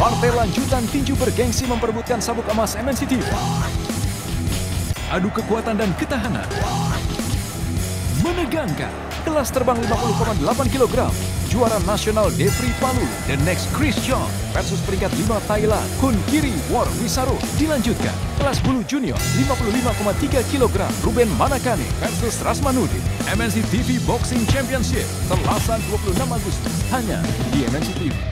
Partai lanjutan tinju bergengsi memperebutkan sabuk emas MNC TV. Adu kekuatan dan ketahanan. Menegangkan. Kelas terbang 50,8 kg. Juara nasional Devri Palu, The Next Chris Chong versus peringkat 5 Thailand, Kun Kiri War Wisaro. Dilanjutkan. Kelas bulu junior 55,3 kg. Ruben Manakane versus Rasmanudin. MNC TV Boxing Championship. Selasa 26 Agustus. Hanya di MNC TV.